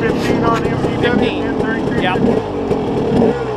15 on MDW, 15. 1033. Yep.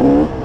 you